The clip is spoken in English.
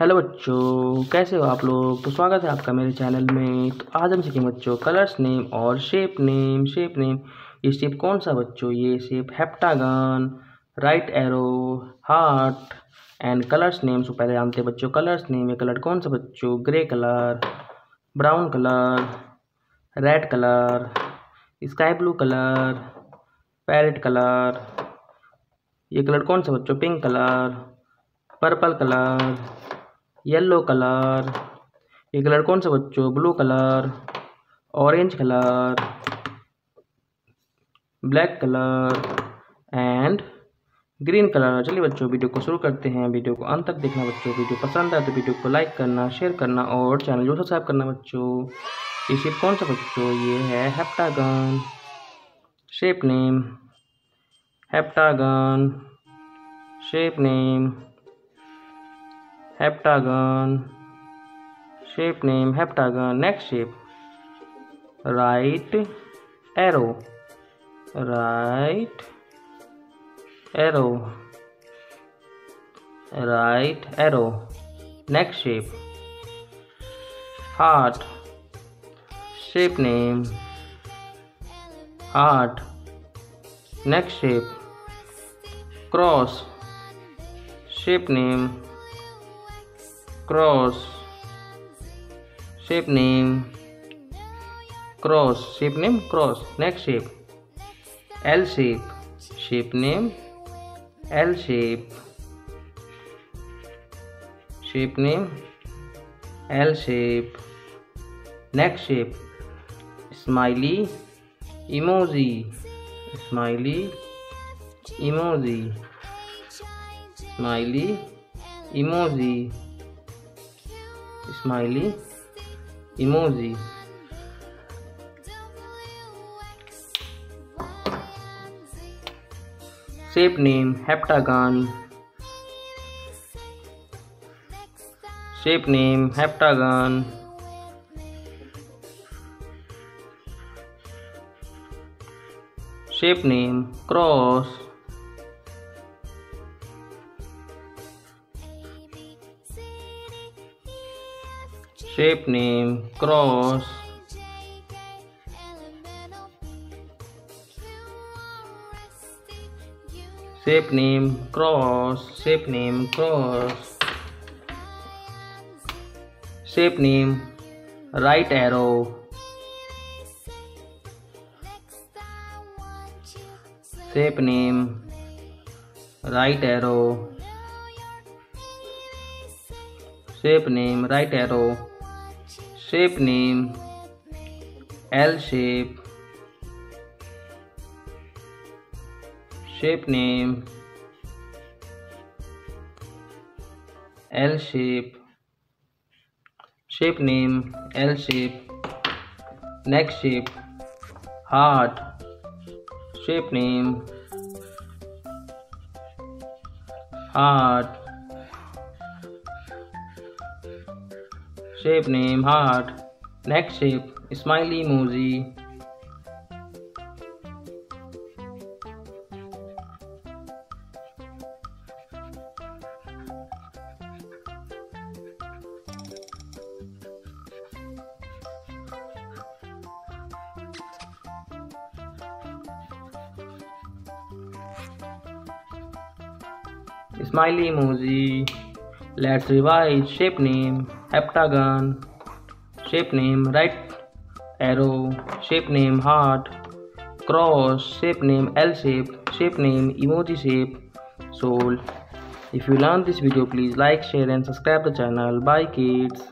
Hello बच्चों, कैसे हो आप लोग? तो स्वागत है आपका मेरे चैनल में। तो आज हम सीखेंगे बच्चों कलर्स नेम और शेप नेम। शेप नेम, ये शेप कौन सा बच्चों? ये shape heptagon, right arrow, heart and colours name. So पहले जानते हैं बच्चों कलर्स नेम। ये कलर कौन सा बच्चों? Grey colour, brown colour, red colour, sky blue colour, parrot colour. ये कलर कौन सा बच्चों? Pink colour, purple colour yellow colour. ये कलर कौन सा बच्चों? Blue colour. Orange colour. Black colour. And green colour. चलिए बच्चों, वीडियो को शुरू करते हैं। वीडियो को अंत तक देखना बच्चों। वीडियो पसंद आए तो वीडियो को लाइक करना, शेयर करना और चैनल जो सब्सक्राइब करना बच्चों। ये शेप कौन सा बच्चों? ये है heptagon. Shape name. heptagon shape name heptagon. Shape name heptagon next shape. Right arrow. Right arrow. Right arrow. Next shape. Heart. Shape name. Heart. Next shape. Cross. Shape name cross shape name cross shape name cross next shape L shape shape name L shape shape name L shape next shape smiley emoji smiley emoji smiley emoji smiley emoji shape name heptagon. Shape name heptagon. Shape name cross shape name cross. Shape name cross. Shape name cross. Shape name right arrow. Shape name right arrow. Shape name right arrow shape name L shape shape name L shape shape name L shape next shape heart shape name heart shape name heart. Next shape smiley emoji. Smiley emoji let's revise shape name heptagon shape name right arrow shape name heart cross shape name l shape shape name emoji shape soul. If you learned this video please like share and subscribe the channel. Bye kids